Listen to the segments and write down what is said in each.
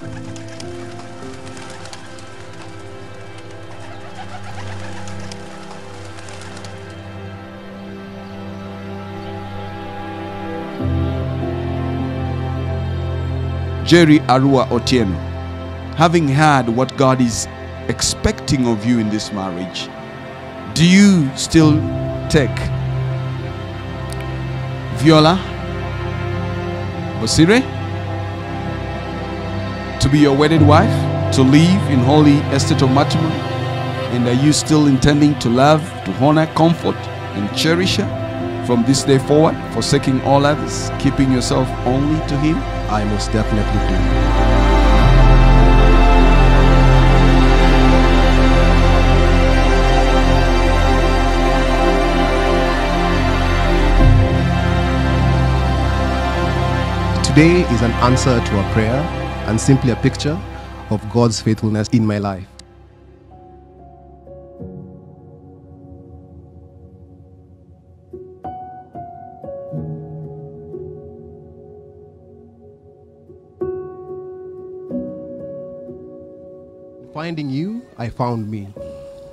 Jerry Aruah Otieno, having heard what God is expecting of you in this marriage, do you still take Viola Osire to be your wedded wife, to live in holy estate of matrimony? And are you still intending to love, to honor, comfort, and cherish her from this day forward, forsaking all others, keeping yourself only to Him? I most definitely do. Today is an answer to a prayer and simply a picture of God's faithfulness in my life. Finding you, I found me.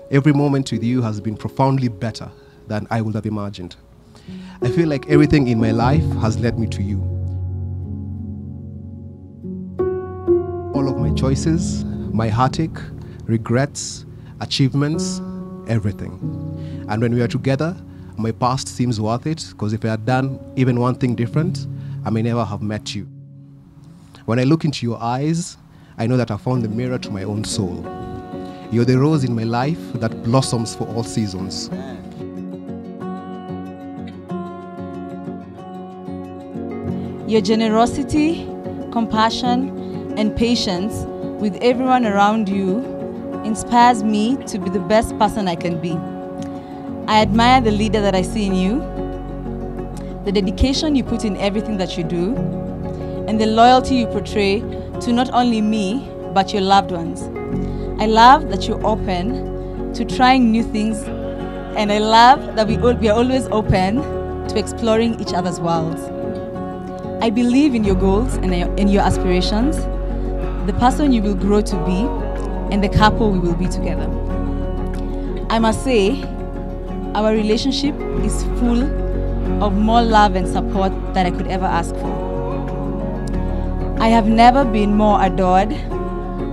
Every moment with you has been profoundly better than I would have imagined. I feel like everything in my life has led me to you. All of my choices, my heartache, regrets, achievements, everything. And when we are together, my past seems worth it because if I had done even one thing different, I may never have met you. When I look into your eyes, I know that I found the mirror to my own soul. You're the rose in my life that blossoms for all seasons. Your generosity, compassion, and patience with everyone around you inspires me to be the best person I can be. I admire the leader that I see in you, the dedication you put in everything that you do, and the loyalty you portray to not only me, but your loved ones. I love that you're open to trying new things, and I love that we, al- we are always open to exploring each other's worlds. I believe in your goals and in your aspirations, the person you will grow to be, and the couple we will be together. I must say, our relationship is full of more love and support than I could ever ask for. I have never been more adored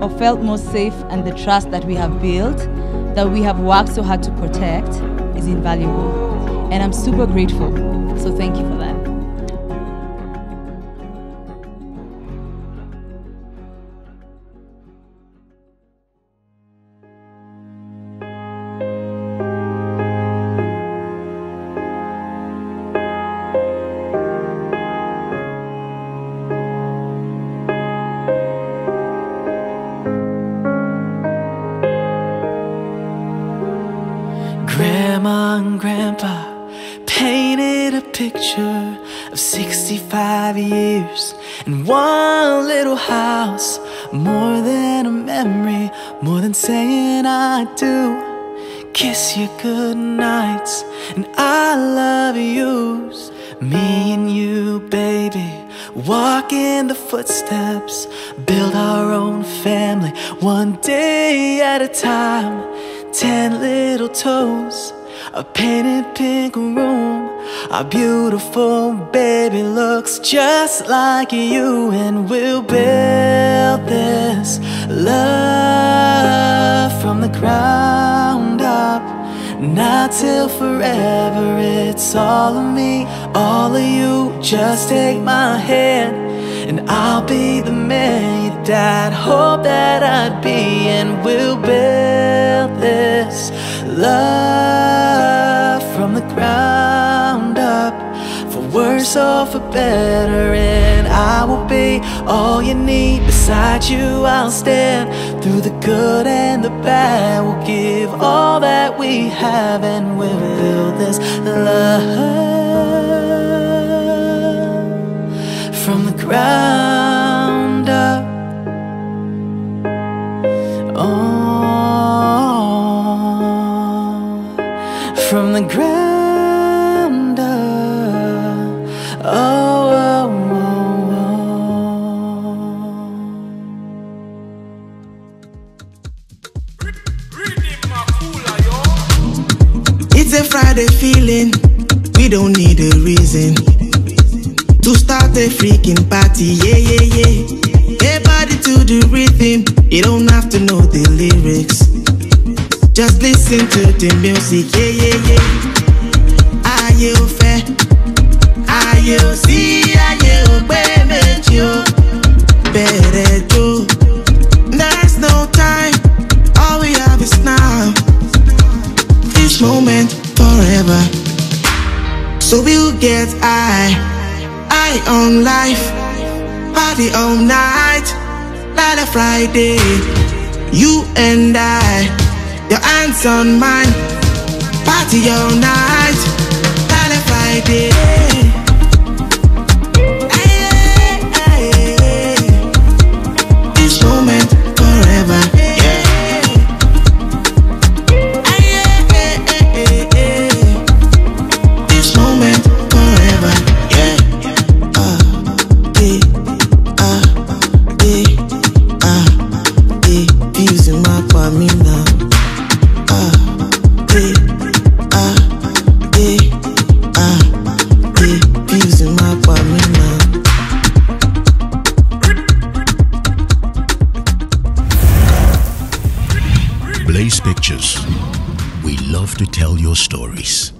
or felt more safe, and the trust that we have built, that we have worked so hard to protect, is invaluable. And I'm super grateful. So thank you Grandma and Grandpa painted a picture of 65 years in one little house. More than a memory, more than saying I do. Kiss you good nights and I love yous. Me and you, baby, walk in the footsteps, build our own family one day at a time. Ten little toes, a painted pink room. Our beautiful baby looks just like you, and we'll build this love from the ground up. Not till forever, it's all of me, all of you. Just take my hand, and I'll be the man your dad hoped that I'd be, and we'll build this love from the ground up. For worse or for better, and I will be all you need. Beside you, I'll stand through the good and the bad. We'll give all that we have, and we'll build this love round up. Oh, from the ground up. Oh, oh, oh, oh. It's a Friday feeling, we don't need a reason to start a freaking party. Yeah, yeah, yeah. Hey, body to the rhythm. You don't have to know the lyrics. Just listen to the music. Yeah, yeah, yeah. Ayé ò fẹ́, ayé ò sí, ayé ò pé méjì o. Bẹ̀rẹ̀ jó. There's no time, all we have is now. This moment forever. So we'll get high, high on life, party all night, like a Friday. You and I, your hands on mine, party all night, like a Friday. Pictures. We love to tell your stories.